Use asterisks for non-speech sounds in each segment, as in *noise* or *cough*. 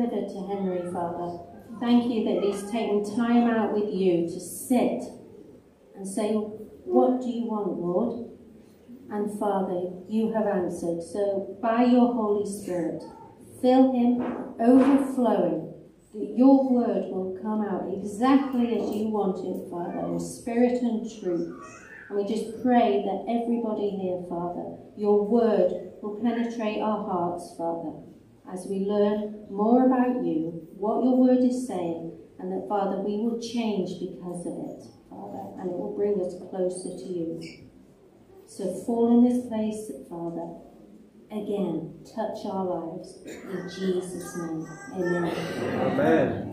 delivered to Henry, Father. Thank you that he's taken time out with you to sit and say, What do you want, Lord? And Father, you have answered. So, by your Holy Spirit, fill him overflowing, that your word will come out exactly as you want it, Father, in spirit and truth. And we just pray that everybody here, Father, your word will penetrate our hearts, Father, as we learn more about you, what your word is saying, and that, Father, we will change because of it, Father, and it will bring us closer to you. So fall in this place, Father. Again, touch our lives. In Jesus' name. Amen. Amen.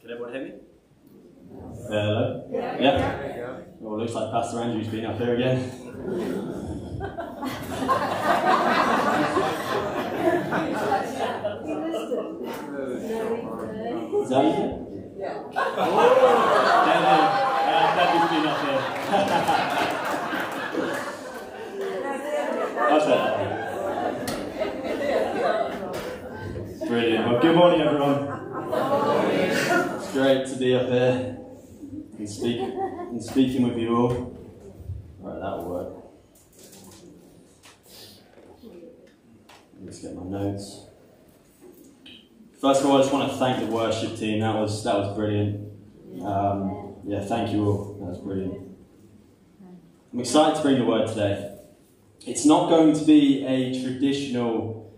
Can everyone hear me? Hello? Yeah. Yeah? Well, looks like Pastor Andrew's been up there again. Is that you? Yeah. Oh, Debbie, uh, Debbie's been up here. That's it. Brilliant. Well, good morning, everyone. It's great to be up here and and speaking with you all. Right, that will work. Let's get my notes. First of all, I just want to thank the worship team. That was that was brilliant. Um, yeah, thank you all. That was brilliant. I'm excited to bring the word today. It's not going to be a traditional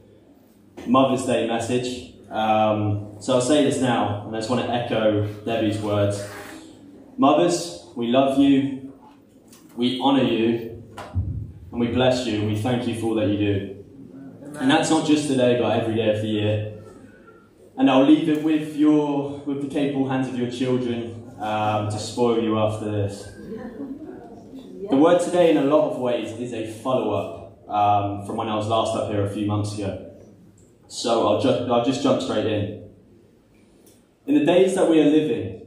Mother's Day message. Um, so I'll say this now, and I just want to echo Debbie's words. Mothers, we love you, we honour you, and we bless you, and we thank you for all that you do. And that's not just today, but every day of the year. And I'll leave it with your, with the capable hands of your children um, to spoil you after this. The word today, in a lot of ways, is a follow-up um, from when I was last up here a few months ago. So I'll, ju- I'll just jump straight in. In the days that we are living,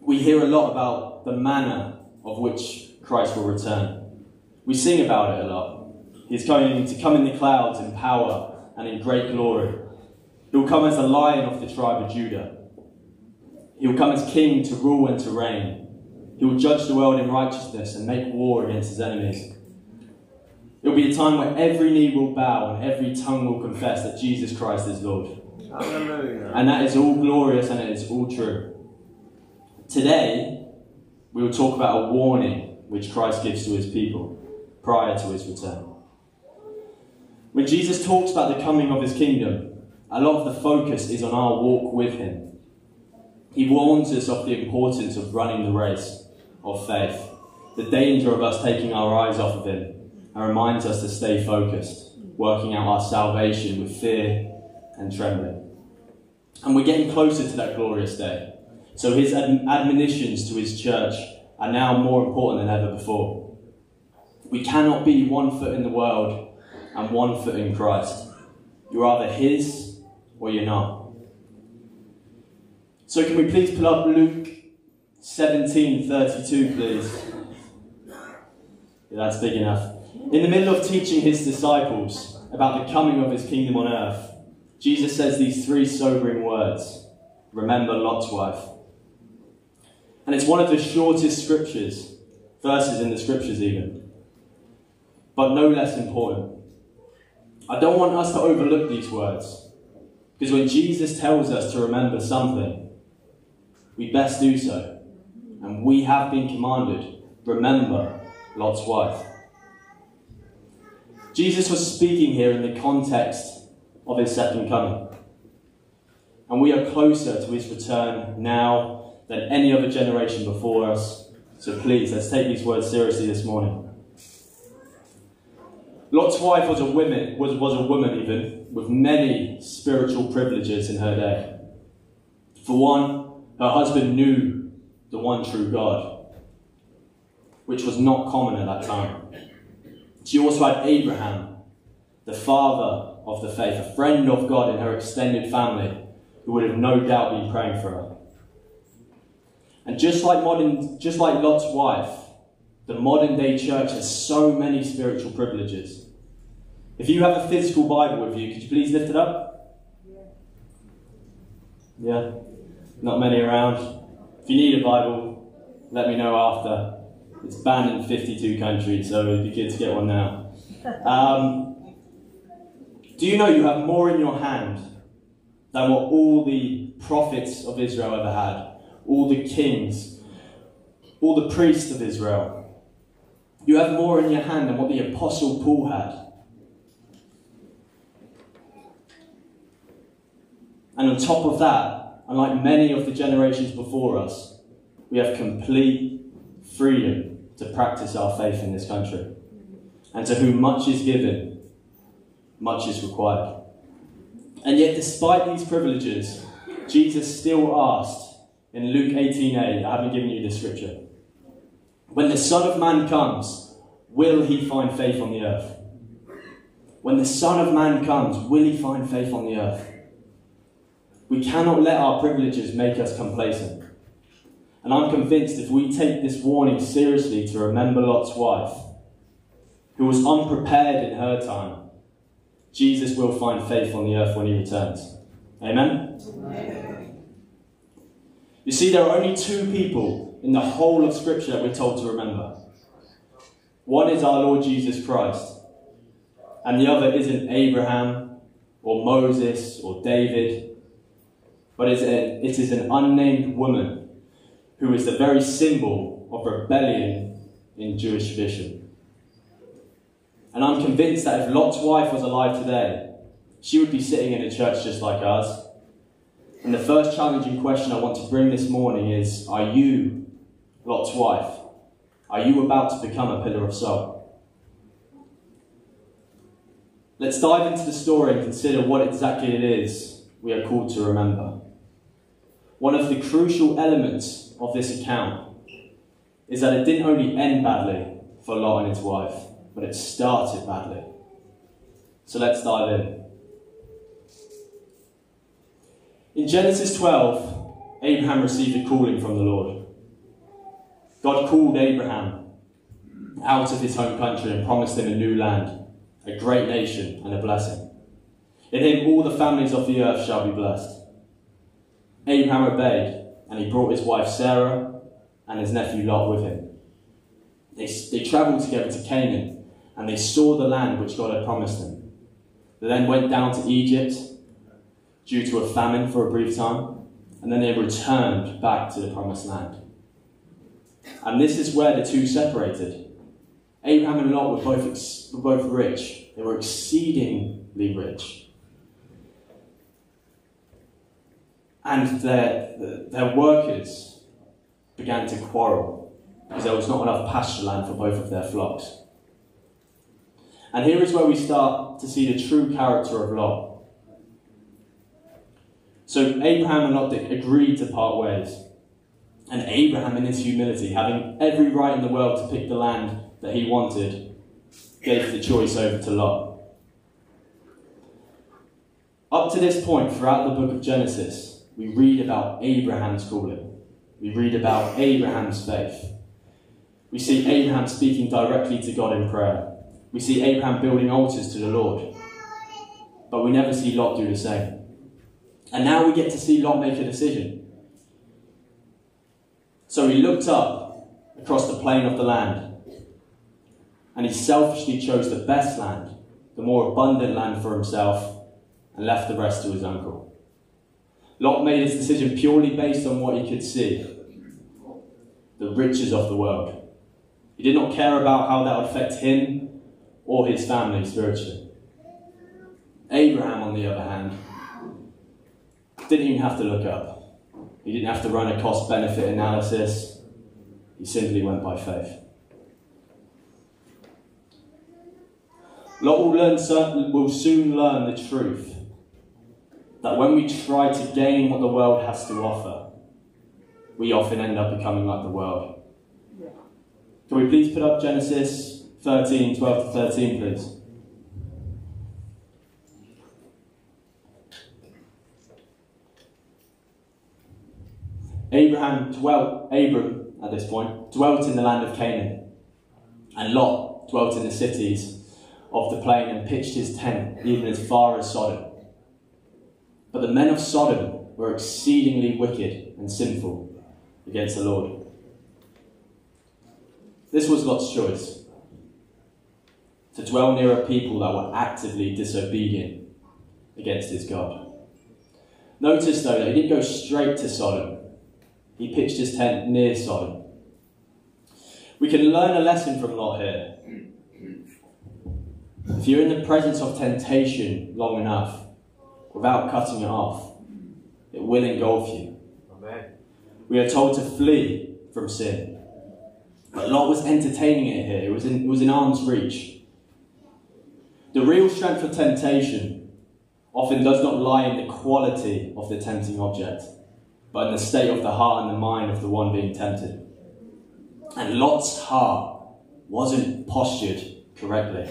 we hear a lot about the manner of which Christ will return. We sing about it a lot. He's going to come in the clouds in power and in great glory. He will come as a lion of the tribe of Judah. He will come as king to rule and to reign. He will judge the world in righteousness and make war against his enemies. It will be a time where every knee will bow and every tongue will confess that Jesus Christ is Lord. Hallelujah. And that is all glorious and it is all true. Today, we will talk about a warning which Christ gives to his people prior to his return. When Jesus talks about the coming of his kingdom, a lot of the focus is on our walk with him. He warns us of the importance of running the race of faith, the danger of us taking our eyes off of him, and reminds us to stay focused, working out our salvation with fear and trembling. And we're getting closer to that glorious day. So his ad- admonitions to his church are now more important than ever before. We cannot be one foot in the world and one foot in Christ. You're either his or you're not. So can we please pull up Luke 17:32 please? Yeah, that's big enough. In the middle of teaching his disciples about the coming of his kingdom on earth, Jesus says these three sobering words Remember Lot's wife. And it's one of the shortest scriptures, verses in the scriptures, even, but no less important. I don't want us to overlook these words, because when Jesus tells us to remember something, we best do so. And we have been commanded remember Lot's wife. Jesus was speaking here in the context of his second coming. And we are closer to his return now than any other generation before us. So please, let's take these words seriously this morning. Lot's wife was a woman, was, was a woman even, with many spiritual privileges in her day. For one, her husband knew the one true God, which was not common at that time. She also had Abraham, the father of the faith, a friend of God in her extended family, who would have no doubt been praying for her. And just like modern, just like Lot's wife, the modern day church has so many spiritual privileges. If you have a physical Bible with you, could you please lift it up? Yeah? Not many around. If you need a Bible, let me know after. It's banned in 52 countries, so it'd be good to get one now. Um, do you know you have more in your hand than what all the prophets of Israel ever had? All the kings, all the priests of Israel. You have more in your hand than what the Apostle Paul had. And on top of that, unlike many of the generations before us, we have complete freedom to practice our faith in this country. And to whom much is given, much is required. And yet, despite these privileges, Jesus still asked in Luke 18a, I haven't given you the scripture, when the Son of Man comes, will he find faith on the earth? When the Son of Man comes, will he find faith on the earth? We cannot let our privileges make us complacent. And I'm convinced if we take this warning seriously to remember Lot's wife, who was unprepared in her time, Jesus will find faith on the earth when he returns. Amen? Amen? You see, there are only two people in the whole of Scripture that we're told to remember. One is our Lord Jesus Christ, and the other isn't Abraham or Moses or David but it is an unnamed woman who is the very symbol of rebellion in Jewish tradition. And I'm convinced that if Lot's wife was alive today, she would be sitting in a church just like us. And the first challenging question I want to bring this morning is Are you Lot's wife? Are you about to become a pillar of salt? Let's dive into the story and consider what exactly it is we are called to remember. One of the crucial elements of this account is that it didn't only end badly for Lot and his wife, but it started badly. So let's dive in. In Genesis 12, Abraham received a calling from the Lord. God called Abraham out of his home country and promised him a new land, a great nation, and a blessing. In him all the families of the earth shall be blessed. Abraham obeyed, and he brought his wife Sarah and his nephew Lot with him. They, they travelled together to Canaan, and they saw the land which God had promised them. They then went down to Egypt due to a famine for a brief time, and then they returned back to the promised land. And this is where the two separated. Abraham and Lot were both, were both rich, they were exceedingly rich. and their, their workers began to quarrel because there was not enough pasture land for both of their flocks. And here is where we start to see the true character of Lot. So Abraham and Lot agreed to part ways. And Abraham, in his humility, having every right in the world to pick the land that he wanted, gave the choice over to Lot. Up to this point, throughout the book of Genesis, we read about Abraham's calling. We read about Abraham's faith. We see Abraham speaking directly to God in prayer. We see Abraham building altars to the Lord. But we never see Lot do the same. And now we get to see Lot make a decision. So he looked up across the plain of the land, and he selfishly chose the best land, the more abundant land for himself, and left the rest to his uncle. Lot made his decision purely based on what he could see the riches of the world. He did not care about how that would affect him or his family spiritually. Abraham, on the other hand, didn't even have to look up. He didn't have to run a cost benefit analysis. He simply went by faith. Lot will, learn, will soon learn the truth that when we try to gain what the world has to offer, we often end up becoming like the world. Can we please put up Genesis 13, 12 to 13, please? Abraham dwelt, Abram at this point, dwelt in the land of Canaan, and Lot dwelt in the cities of the plain and pitched his tent even as far as Sodom. But the men of Sodom were exceedingly wicked and sinful against the Lord. This was Lot's choice to dwell near a people that were actively disobedient against his God. Notice though that he didn't go straight to Sodom, he pitched his tent near Sodom. We can learn a lesson from Lot here. If you're in the presence of temptation long enough, without cutting it off, it will engulf you. Amen. We are told to flee from sin. But Lot was entertaining it here, it was in, it was in arm's reach. The real strength of temptation often does not lie in the quality of the tempting object, but in the state of the heart and the mind of the one being tempted. And Lot's heart wasn't postured correctly.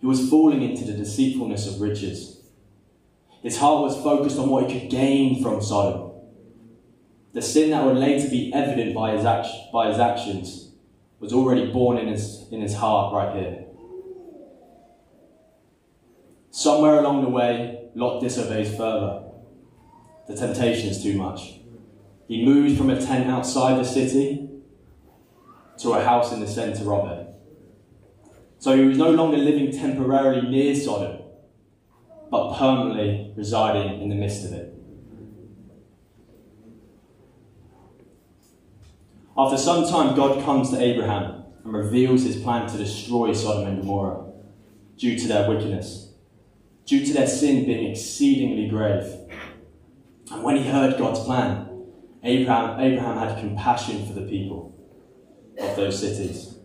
He was falling into the deceitfulness of riches. His heart was focused on what he could gain from Sodom. The sin that would later be evident by his, act- by his actions was already born in his, in his heart right here. Somewhere along the way, Lot disobeys further. The temptation is too much. He moves from a tent outside the city to a house in the centre of it. So he was no longer living temporarily near Sodom, but permanently residing in the midst of it. After some time, God comes to Abraham and reveals his plan to destroy Sodom and Gomorrah due to their wickedness, due to their sin being exceedingly grave. And when he heard God's plan, Abraham, Abraham had compassion for the people of those cities.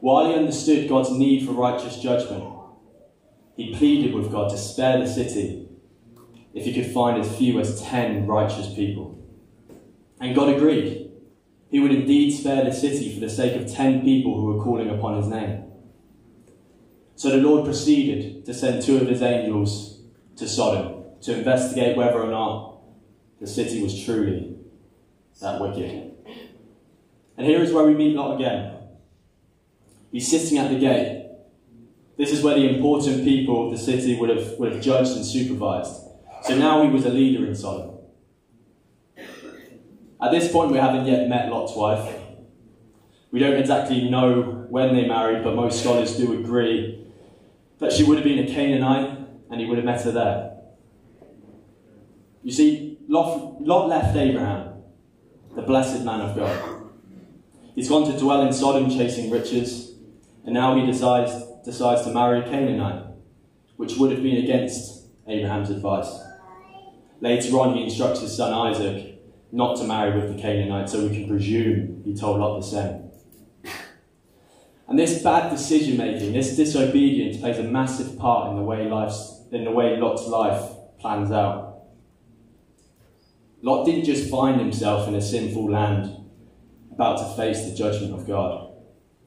While he understood God's need for righteous judgment, he pleaded with God to spare the city if he could find as few as ten righteous people. And God agreed. He would indeed spare the city for the sake of ten people who were calling upon his name. So the Lord proceeded to send two of his angels to Sodom to investigate whether or not the city was truly that wicked. And here is where we meet Lot again. He's sitting at the gate. This is where the important people of the city would have, would have judged and supervised. So now he was a leader in Sodom. At this point, we haven't yet met Lot's wife. We don't exactly know when they married, but most scholars do agree that she would have been a Canaanite and he would have met her there. You see, Lot, left Abraham, the blessed man of God. He's gone to dwell in Sodom chasing riches, and now he decides, decides to marry a Canaanite, which would have been against Abraham's advice. Later on, he instructs his son Isaac not to marry with the Canaanite, so we can presume he told Lot the same. And this bad decision making, this disobedience, plays a massive part in the way life's, in the way Lot's life plans out. Lot didn't just find himself in a sinful land about to face the judgment of God.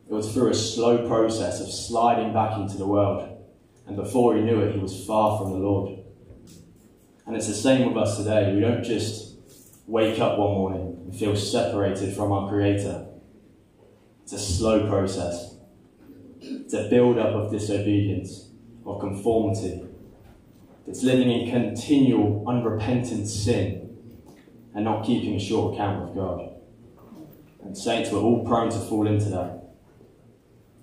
It was through a slow process of sliding back into the world, and before he knew it, he was far from the Lord. And it's the same with us today. We don't just wake up one morning and feel separated from our Creator. It's a slow process. It's a build up of disobedience, of conformity. It's living in continual, unrepentant sin and not keeping a short account of God. And saints, we're all prone to fall into that.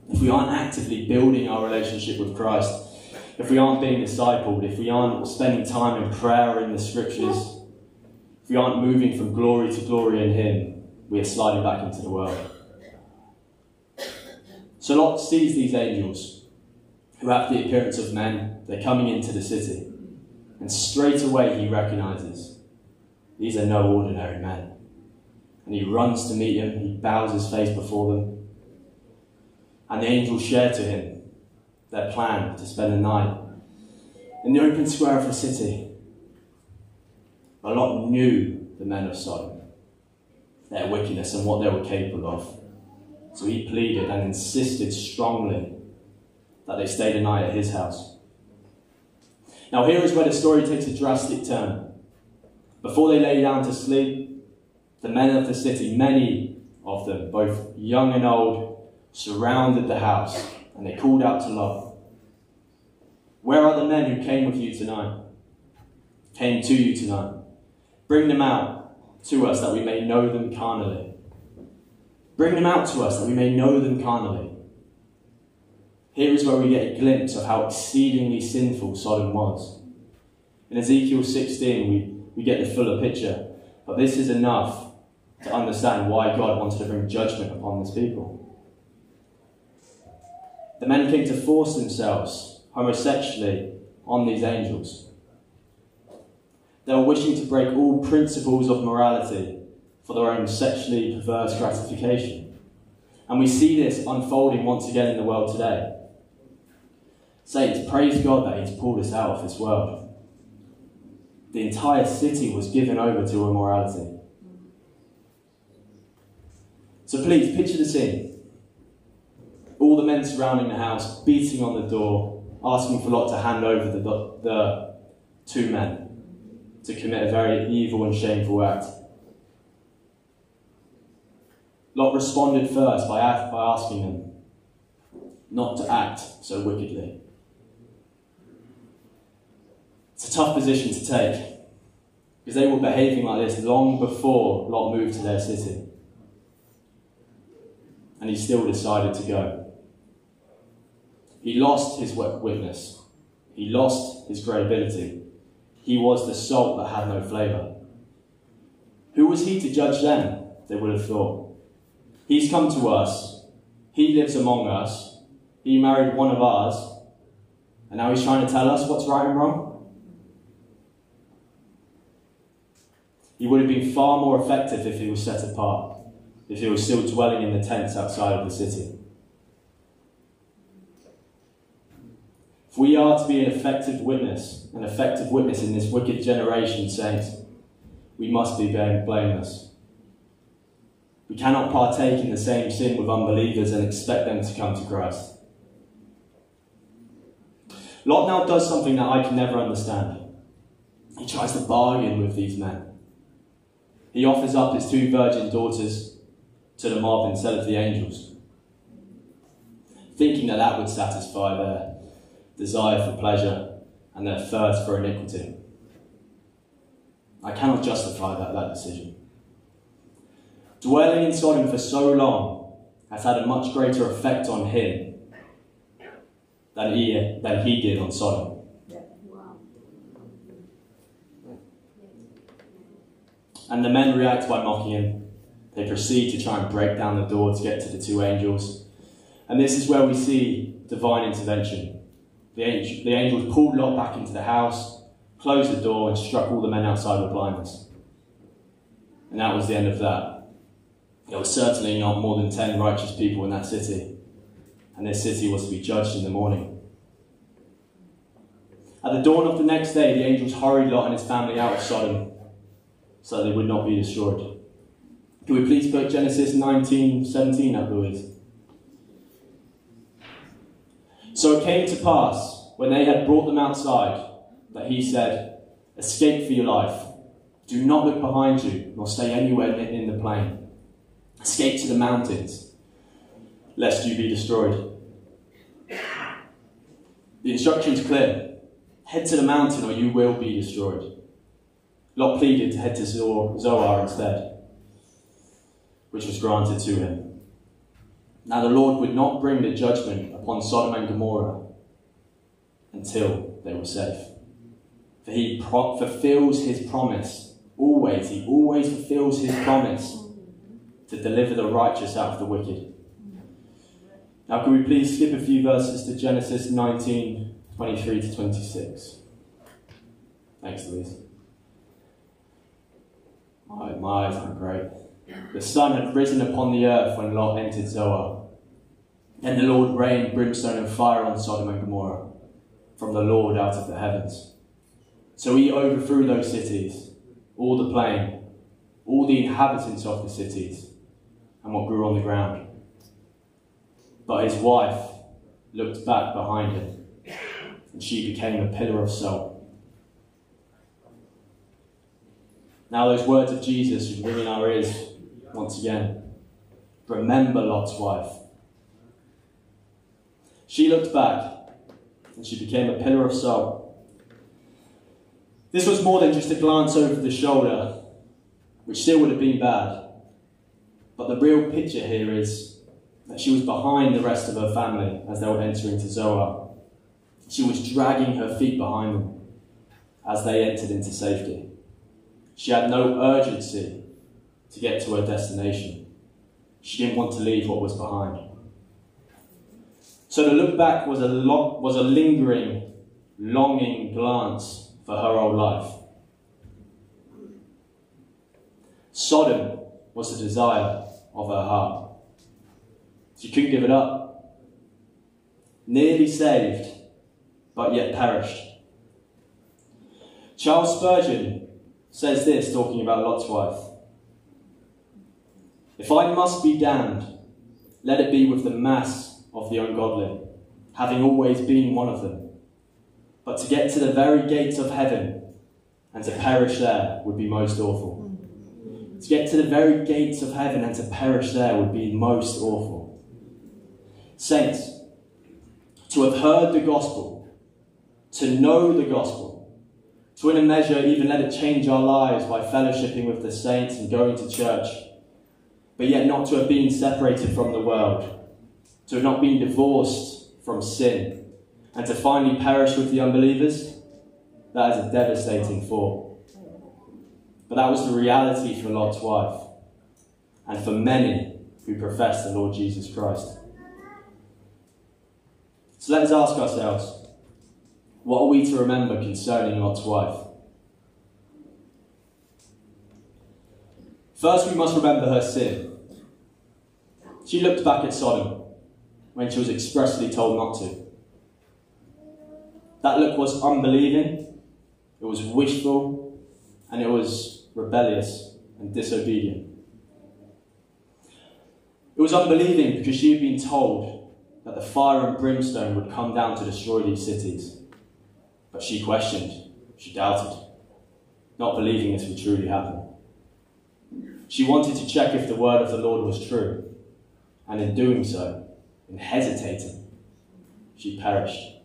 If we aren't actively building our relationship with Christ, if we aren't being discipled, if we aren't spending time in prayer in the scriptures, if we aren't moving from glory to glory in Him, we are sliding back into the world. So Lot sees these angels who have the appearance of men. They're coming into the city. And straight away he recognizes these are no ordinary men. And he runs to meet them, he bows his face before them. And the angels share to him their plan to spend the night in the open square of the city. But Lot knew the men of Sodom, their wickedness, and what they were capable of. So he pleaded and insisted strongly that they stay the night at his house. Now, here is where the story takes a drastic turn. Before they lay down to sleep, The men of the city, many of them, both young and old, surrounded the house, and they called out to Lot, Where are the men who came with you tonight? Came to you tonight. Bring them out to us that we may know them carnally. Bring them out to us that we may know them carnally. Here is where we get a glimpse of how exceedingly sinful Sodom was. In Ezekiel 16, we, we get the fuller picture, but this is enough to understand why God wanted to bring judgment upon this people. The men came to force themselves homosexually on these angels. They were wishing to break all principles of morality for their own sexually perverse gratification. And we see this unfolding once again in the world today. Saints, praise God that He's pulled us out of this world. The entire city was given over to immorality. So please, picture the scene. All the men surrounding the house, beating on the door, asking for Lot to hand over the, the two men to commit a very evil and shameful act. Lot responded first by, by asking them not to act so wickedly. It's a tough position to take because they were behaving like this long before Lot moved to their city. And he still decided to go. He lost his witness, he lost his credibility. He was the salt that had no flavour. Who was he to judge them? They would have thought. He's come to us, he lives among us, he married one of ours, and now he's trying to tell us what's right and wrong? He would have been far more effective if he was set apart, if he was still dwelling in the tents outside of the city. If we are to be an effective witness, an effective witness in this wicked generation, saints, we must be blameless. We cannot partake in the same sin with unbelievers and expect them to come to Christ. Lot now does something that I can never understand. He tries to bargain with these men. He offers up his two virgin daughters to the mob instead of the angels, thinking that that would satisfy their desire for pleasure and their thirst for iniquity. I cannot justify that, that decision. Dwelling in Sodom for so long has had a much greater effect on him than he, than he did on Sodom. And the men react by mocking him. They proceed to try and break down the door to get to the two angels. And this is where we see divine intervention. The, angel, the angels pulled Lot back into the house, closed the door, and struck all the men outside with blindness. And that was the end of that. There was certainly not more than ten righteous people in that city, and this city was to be judged in the morning. At the dawn of the next day, the angels hurried Lot and his family out of Sodom so they would not be destroyed. Can we please put Genesis 19 17 up? So it came to pass, when they had brought them outside, that he said, Escape for your life. Do not look behind you, nor stay anywhere in the plain. Escape to the mountains, lest you be destroyed. The instruction is clear. Head to the mountain, or you will be destroyed. Lot pleaded to head to Zoar instead, which was granted to him. Now the Lord would not bring the judgment upon Sodom and Gomorrah until they were safe. For he pro- fulfills his promise. Always, he always fulfills his promise to deliver the righteous out of the wicked. Now, can we please skip a few verses to Genesis 19 23 to 26? Thanks, Louise. My eyes aren't great. The sun had risen upon the earth when Lot entered Zoar. And the Lord rained brimstone and fire on Sodom and Gomorrah from the Lord out of the heavens. So he overthrew those cities, all the plain, all the inhabitants of the cities, and what grew on the ground. But his wife looked back behind him, and she became a pillar of salt Now, those words of Jesus ring in our ears once again. Remember Lot's wife. She looked back and she became a pillar of salt. This was more than just a glance over the shoulder, which still would have been bad. But the real picture here is that she was behind the rest of her family as they were entering to Zoar. She was dragging her feet behind them as they entered into safety. She had no urgency to get to her destination. She didn't want to leave what was behind. So the look back was a, lo- was a lingering, longing glance for her old life. Sodom was the desire of her heart. She couldn't give it up. Nearly saved, but yet perished. Charles Spurgeon says this, talking about Lot's wife If I must be damned, let it be with the mass of the ungodly, having always been one of them. But to get to the very gates of heaven and to perish there would be most awful. To get to the very gates of heaven and to perish there would be most awful. Saints, to have heard the gospel, to know the gospel, to in a measure even let it change our lives by fellowshipping with the saints and going to church, but yet not to have been separated from the world, to have not been divorced from sin, and to finally perish with the unbelievers, that is a devastating thought. But that was the reality for Lot's wife, and for many who profess the Lord Jesus Christ. So let us ask ourselves what are we to remember concerning Lot's wife? First, we must remember her sin. She looked back at Sodom when she was expressly told not to. That look was unbelieving, it was wishful, and it was rebellious and disobedient. It was unbelieving because she had been told that the fire and brimstone would come down to destroy these cities. But she questioned, she doubted, not believing this would truly happen. She wanted to check if the word of the Lord was true, and in doing so, in hesitating, she perished.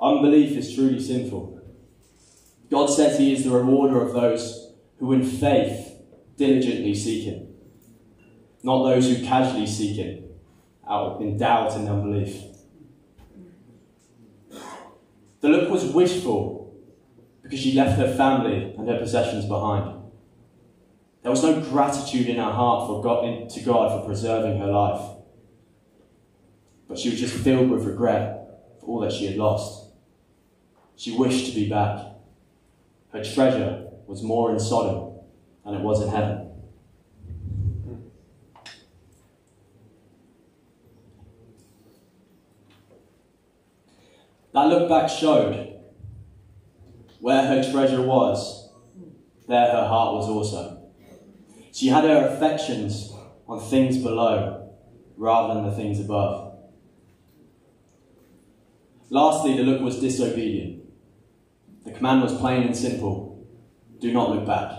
Unbelief is truly sinful. God says He is the rewarder of those who in faith diligently seek Him, not those who casually seek Him out in doubt and unbelief. The look was wishful because she left her family and her possessions behind. There was no gratitude in her heart for God, to God for preserving her life. But she was just filled with regret for all that she had lost. She wished to be back. Her treasure was more in Sodom than it was in heaven. That look back showed where her treasure was, there her heart was also. She had her affections on things below rather than the things above. Lastly, the look was disobedient. The command was plain and simple do not look back.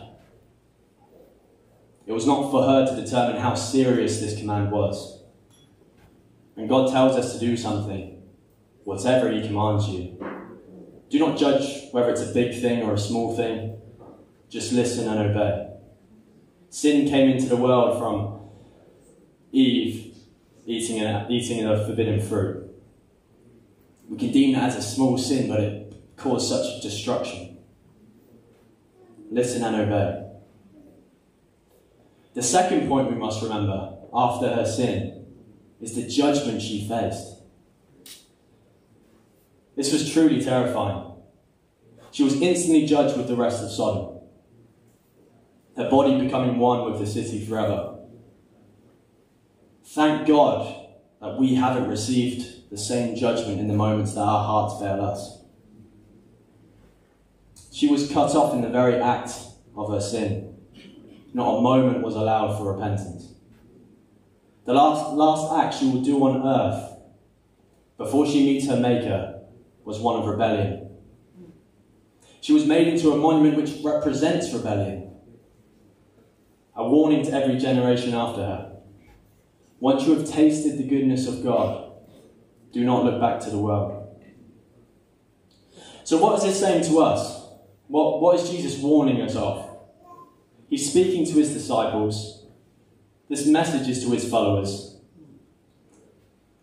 It was not for her to determine how serious this command was. When God tells us to do something, whatever He commands you, do not judge whether it's a big thing or a small thing. Just listen and obey. Sin came into the world from Eve eating, a, eating a forbidden fruit. We can deem that as a small sin, but it caused such destruction. Listen and obey. The second point we must remember after her sin is the judgment she faced. This was truly terrifying. She was instantly judged with the rest of Sodom, her body becoming one with the city forever. Thank God that we haven't received the same judgment in the moments that our hearts fail us. She was cut off in the very act of her sin. Not a moment was allowed for repentance. The last, last act she will do on earth before she meets her Maker was one of rebellion. She was made into a monument which represents rebellion, a warning to every generation after her. Once you have tasted the goodness of God, do not look back to the world. So, what is this saying to us? What, what is Jesus warning us of? He's speaking to his disciples. This message is to his followers.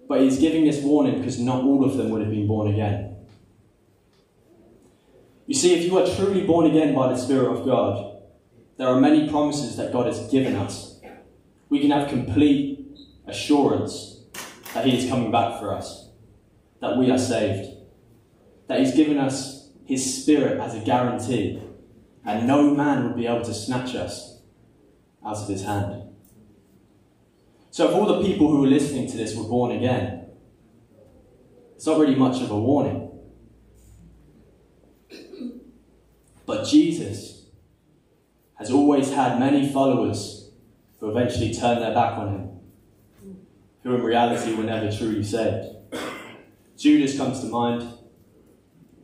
But he's giving this warning because not all of them would have been born again. You see, if you are truly born again by the Spirit of God, there are many promises that God has given us. We can have complete assurance that He is coming back for us, that we are saved, that He's given us His Spirit as a guarantee, and no man will be able to snatch us out of His hand. So, if all the people who are listening to this were born again, it's not really much of a warning. But Jesus has always had many followers who eventually turned their back on him, who in reality were never truly saved. Judas comes to mind,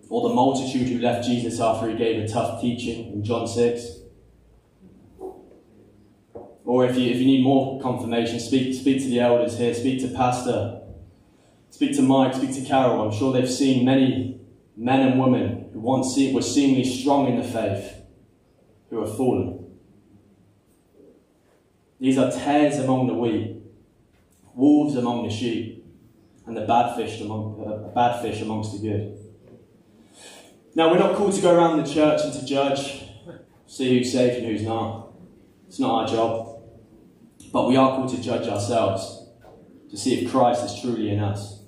or the multitude who left Jesus after he gave a tough teaching in John 6. Or if you, if you need more confirmation, speak, speak to the elders here, speak to Pastor, speak to Mike, speak to Carol. I'm sure they've seen many men and women who once were seemingly strong in the faith, who have fallen. These are tares among the wheat, wolves among the sheep, and the bad fish among uh, bad fish amongst the good. Now we're not called to go around the church and to judge, see who's safe and who's not. It's not our job. But we are called to judge ourselves, to see if Christ is truly in us.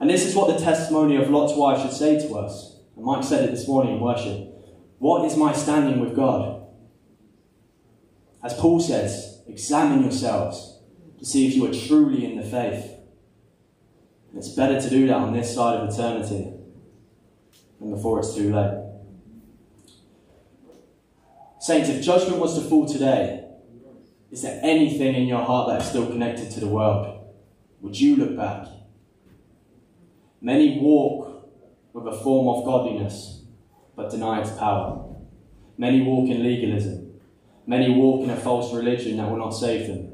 And this is what the testimony of Lot's wife should say to us. And Mike said it this morning in worship. What is my standing with God? As Paul says, examine yourselves to see if you are truly in the faith. And it's better to do that on this side of eternity than before it's too late. Saints, if judgment was to fall today, is there anything in your heart that is still connected to the world? Would you look back? Many walk with a form of godliness, but deny its power. Many walk in legalism. Many walk in a false religion that will not save them.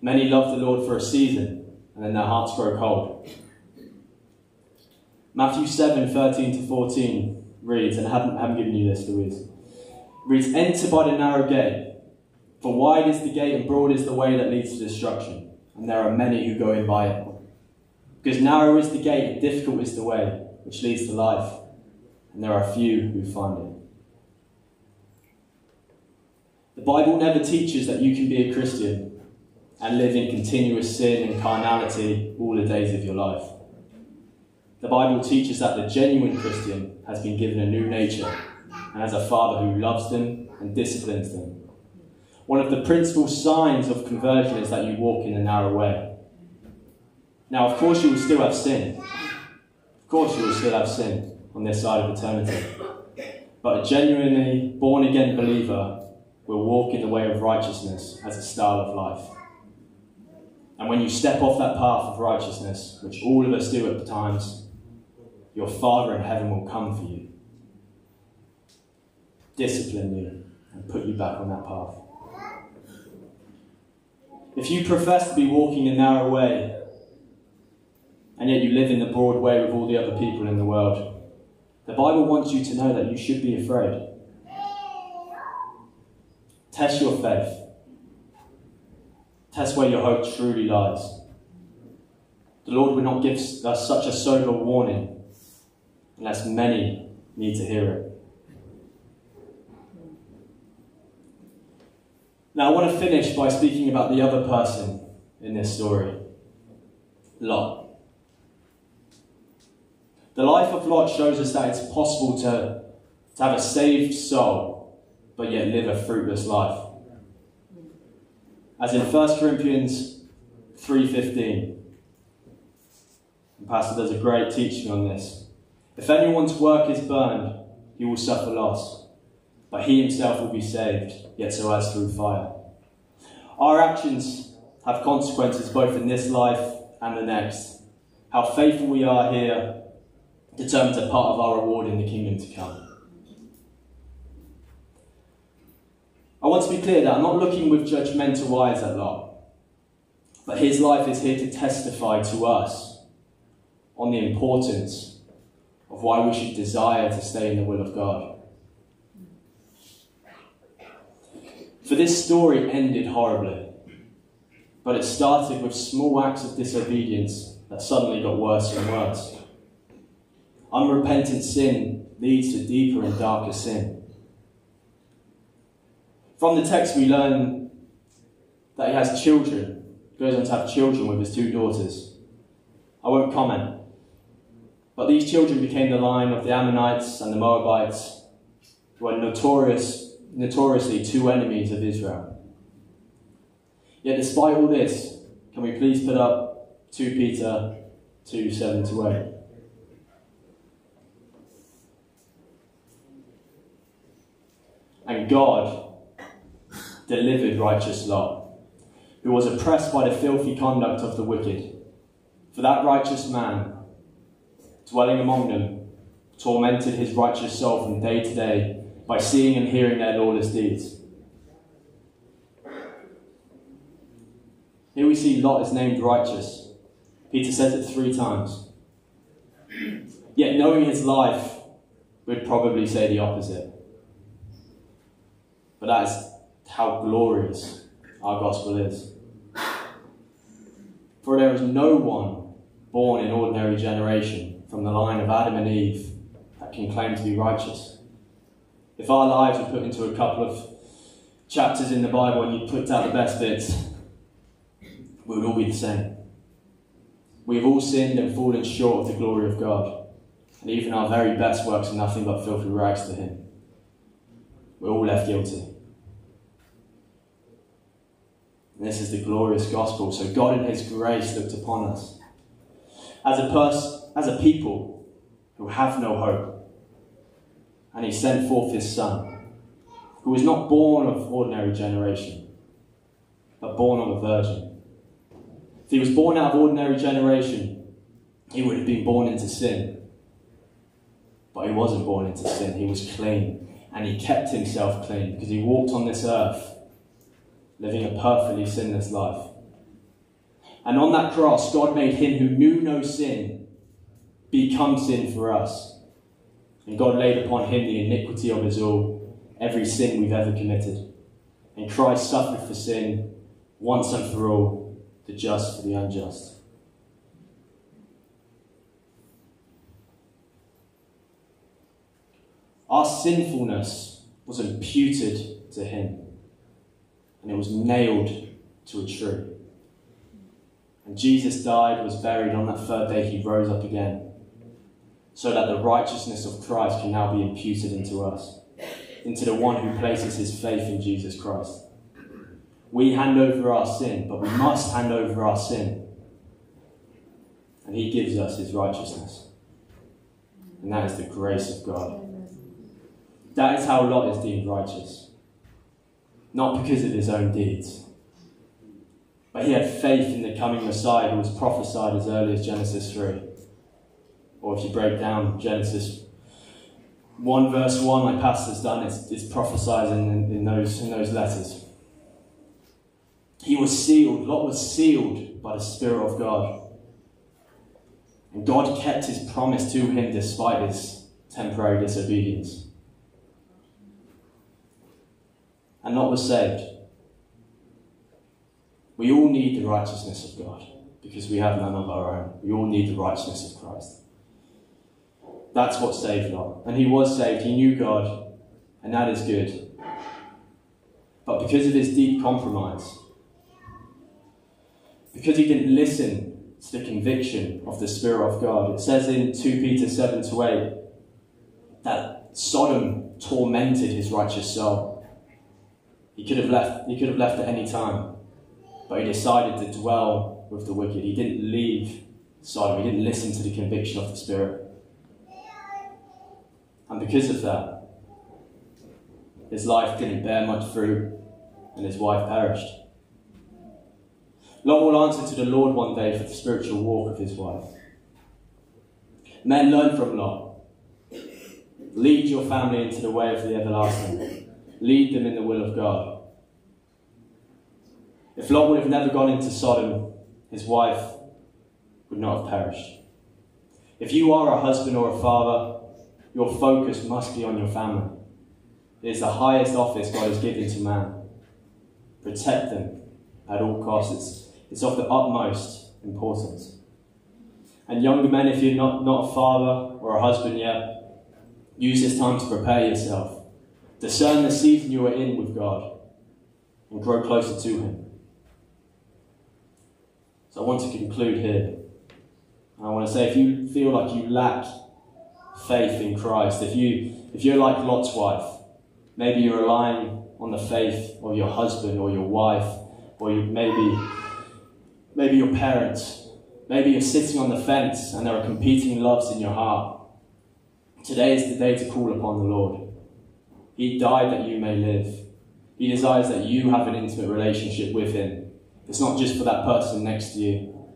Many love the Lord for a season, and then their hearts grow cold. Matthew 7 13 to 14 reads, and I haven't, haven't given you this, Louise. Reads, Enter by the narrow gate, for wide is the gate and broad is the way that leads to destruction, and there are many who go in by it. Because narrow is the gate and difficult is the way which leads to life, and there are few who find it. The Bible never teaches that you can be a Christian and live in continuous sin and carnality all the days of your life. The Bible teaches that the genuine Christian has been given a new nature and has a father who loves them and disciplines them. One of the principal signs of conversion is that you walk in the narrow way. Now, of course, you will still have sin. Of course, you will still have sin on this side of eternity. But a genuinely born again believer will walk in the way of righteousness as a style of life. And when you step off that path of righteousness, which all of us do at times, your Father in heaven will come for you, discipline you, and put you back on that path. If you profess to be walking the narrow way, and yet you live in the broad way with all the other people in the world. The Bible wants you to know that you should be afraid. Test your faith. Test where your hope truly lies. The Lord will not give us such a sober warning unless many need to hear it. Now, I want to finish by speaking about the other person in this story Lot. The life of Lot shows us that it's possible to, to have a saved soul, but yet live a fruitless life. As in 1 Corinthians 3.15. The pastor does a great teaching on this. If anyone's work is burned, he will suffer loss, but he himself will be saved, yet so as through fire. Our actions have consequences both in this life and the next. How faithful we are here determines a part of our reward in the kingdom to come. I want to be clear that I'm not looking with judgmental eyes at Lot, but his life is here to testify to us on the importance of why we should desire to stay in the will of God. For this story ended horribly, but it started with small acts of disobedience that suddenly got worse and worse. Unrepentant sin leads to deeper and darker sin. From the text, we learn that he has children, goes on to have children with his two daughters. I won't comment. But these children became the line of the Ammonites and the Moabites, who were notorious, notoriously two enemies of Israel. Yet, despite all this, can we please put up 2 Peter 2 7 to 8? And God delivered righteous Lot, who was oppressed by the filthy conduct of the wicked. For that righteous man, dwelling among them, tormented his righteous soul from day to day by seeing and hearing their lawless deeds. Here we see Lot is named righteous. Peter says it three times. Yet, knowing his life, we'd probably say the opposite. But that is how glorious our gospel is. For there is no one born in ordinary generation from the line of Adam and Eve that can claim to be righteous. If our lives were put into a couple of chapters in the Bible and you put out the best bits, we would all be the same. We have all sinned and fallen short of the glory of God, and even our very best works are nothing but filthy rags to Him. We're all left guilty. And this is the glorious gospel. So God in His grace looked upon us as a person, as a people who have no hope, and He sent forth His Son, who was not born of ordinary generation, but born of a virgin If he was born out of ordinary generation, he would have been born into sin. But he wasn't born into sin, he was clean. And he kept himself clean because he walked on this earth living a perfectly sinless life. And on that cross, God made him who knew no sin become sin for us. And God laid upon him the iniquity of us all, every sin we've ever committed. And Christ suffered for sin once and for all the just for the unjust. Our sinfulness was imputed to him, and it was nailed to a tree. And Jesus died, was buried, on that third day he rose up again, so that the righteousness of Christ can now be imputed into us, into the one who places his faith in Jesus Christ. We hand over our sin, but we must hand over our sin. And He gives us His righteousness. And that is the grace of God. That is how Lot is deemed righteous. Not because of his own deeds, but he had faith in the coming Messiah who was prophesied as early as Genesis 3. Or if you break down Genesis 1 verse 1, like Pastor's done, it's, it's prophesied in, in, those, in those letters. He was sealed. Lot was sealed by the Spirit of God. And God kept his promise to him despite his temporary disobedience. And Lot was saved. We all need the righteousness of God because we have none of our own. We all need the righteousness of Christ. That's what saved Lot. And he was saved. He knew God, and that is good. But because of his deep compromise, because he didn't listen to the conviction of the Spirit of God. It says in 2 Peter 7 to 8 that Sodom tormented his righteous soul. He could have left, he could have left at any time, but he decided to dwell with the wicked. He didn't leave Sodom, he didn't listen to the conviction of the Spirit. And because of that, his life didn't bear much fruit and his wife perished. Lot will answer to the Lord one day for the spiritual walk of his wife. Men, learn from Lot. Lead your family into the way of the everlasting. Lead them in the will of God. If Lot would have never gone into Sodom, his wife would not have perished. If you are a husband or a father, your focus must be on your family. It is the highest office God has given to man. Protect them at all costs. It's, it's of the utmost importance. And younger men, if you're not, not a father or a husband yet, use this time to prepare yourself. Discern the season you are in with God and grow closer to Him. So I want to conclude here. I want to say if you feel like you lack faith in Christ, if you if you're like Lot's wife, maybe you're relying on the faith of your husband or your wife, or you, maybe maybe your parents, maybe you're sitting on the fence and there are competing loves in your heart. Today is the day to call upon the Lord. He died that you may live. He desires that you have an intimate relationship with Him. It's not just for that person next to you,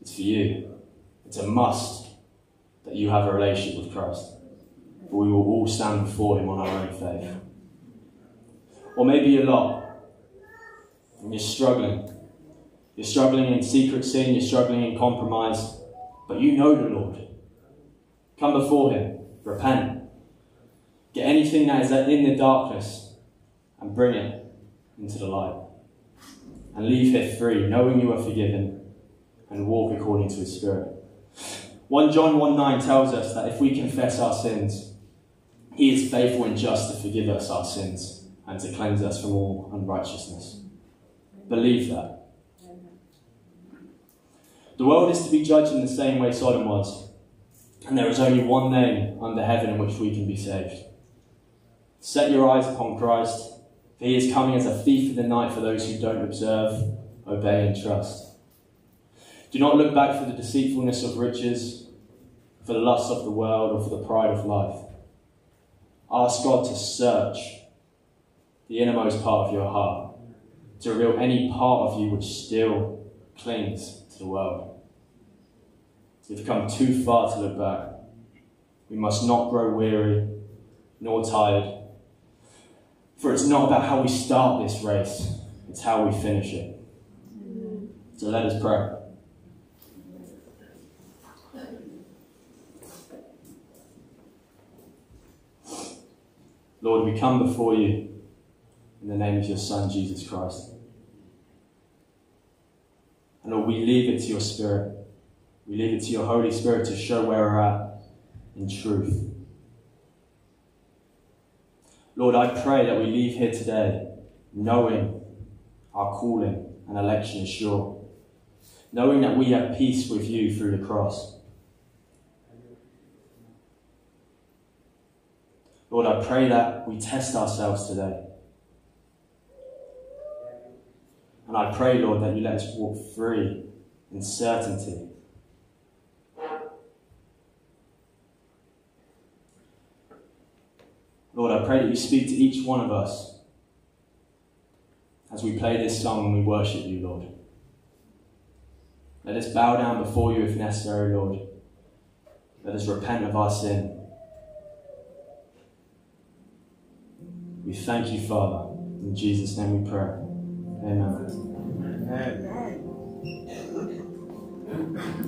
it's for you. It's a must that you have a relationship with Christ. But we will all stand before Him on our own faith. Or maybe you're not, and you're struggling. You're struggling in secret sin, you're struggling in compromise, but you know the Lord. Come before Him, repent. Get anything that is in the darkness and bring it into the light. And leave here free, knowing you are forgiven, and walk according to His Spirit. 1 John 1 9 tells us that if we confess our sins, He is faithful and just to forgive us our sins and to cleanse us from all unrighteousness. Believe that. The world is to be judged in the same way Sodom was, and there is only one name under heaven in which we can be saved. Set your eyes upon Christ, for he is coming as a thief in the night for those who don't observe, obey, and trust. Do not look back for the deceitfulness of riches, for the lusts of the world, or for the pride of life. Ask God to search the innermost part of your heart, to reveal any part of you which still clings to the world. We've come too far to look back. We must not grow weary nor tired, for it's not about how we start this race, it's how we finish it. So let us pray. Lord, we come before you in the name of your Son, Jesus Christ. And Lord, we leave it to your Spirit. We leave it to your Holy Spirit to show where we're at in truth. Lord, I pray that we leave here today knowing our calling and election is sure, knowing that we have peace with you through the cross. Lord, I pray that we test ourselves today. And I pray, Lord, that you let us walk free in certainty. Lord, I pray that you speak to each one of us as we play this song and we worship you, Lord. Let us bow down before you if necessary, Lord. Let us repent of our sin. We thank you, Father. In Jesus' name we pray. Amen. Jesus,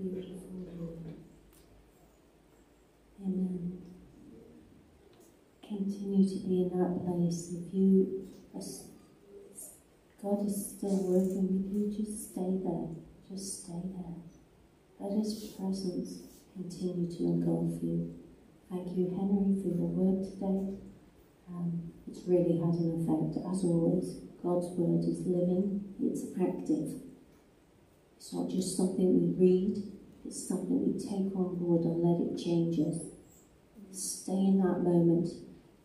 beautiful Lord. Amen. Continue to be in that place. If you, God is still working with you, just stay there. Just stay there. Let His presence continue to engulf you. Thank you, Henry, for your word today. Um, it really has an effect, as always. God's word is living, it's active. It's not just something we read, it's something we take on board and let it change us. Stay in that moment.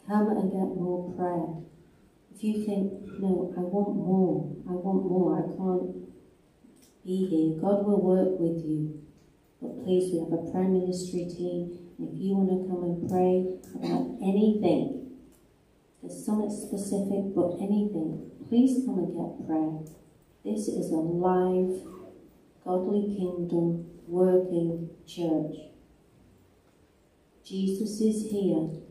Come and get more prayer. If you think, no, I want more, I want more, I can't be here, God will work with you. But please, we have a prayer ministry team. If you want to come and pray about anything, there's something specific, but anything, please come and get prayer. This is a live, godly kingdom working church. Jesus is here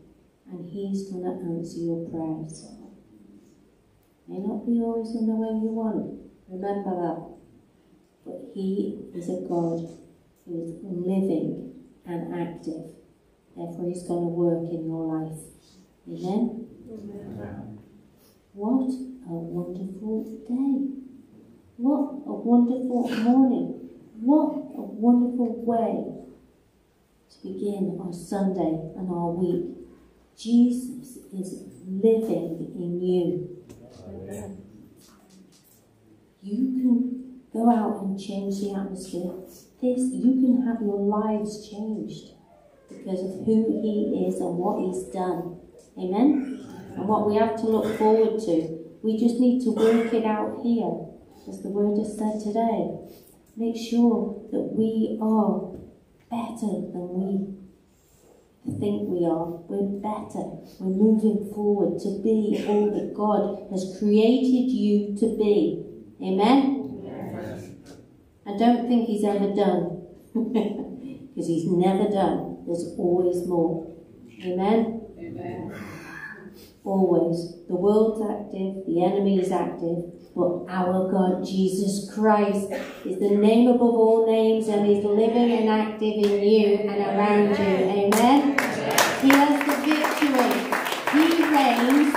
and he's going to answer your prayers. May not be always in the way you want. Remember that. But he is a God who is living and active. Therefore, he's going to work in your life. Amen? Amen. What a wonderful day. What a wonderful morning. What a wonderful way to begin our Sunday and our week. Jesus is living in you. You can go out and change the atmosphere. This, you can have your lives changed because of who He is and what He's done. Amen? And what we have to look forward to. We just need to work it out here, as the word has said today. Make sure that we are better than we think we are. We're better. We're moving forward to be all that God has created you to be. Amen? I don't think He's ever done. *laughs* Because He's never done. There's always more. Amen? Always. The world's active, the enemy is active, but our God, Jesus Christ, is the name above all names and is living and active in you and around you. Amen? He has the victory. He reigns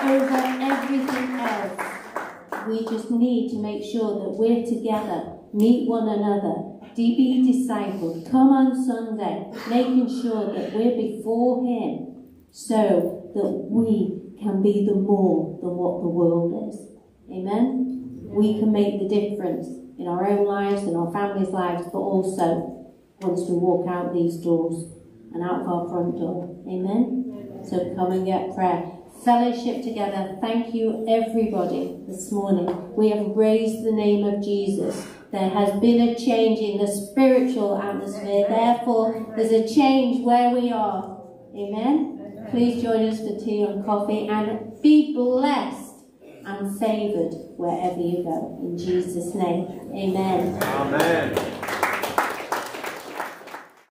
over everything else. We just need to make sure that we're together, meet one another, be discipled, come on Sunday, making sure that we're before Him so that we can be the more than what the world is. Amen? We can make the difference in our own lives, in our families' lives, but also once we walk out these doors and out of our front door. Amen? So come and get prayer. Fellowship together. Thank you, everybody, this morning. We have raised the name of Jesus. There has been a change in the spiritual atmosphere. Therefore, there's a change where we are. Amen? Please join us for tea and coffee and be blessed and favoured wherever you go. In Jesus' name, amen. Amen.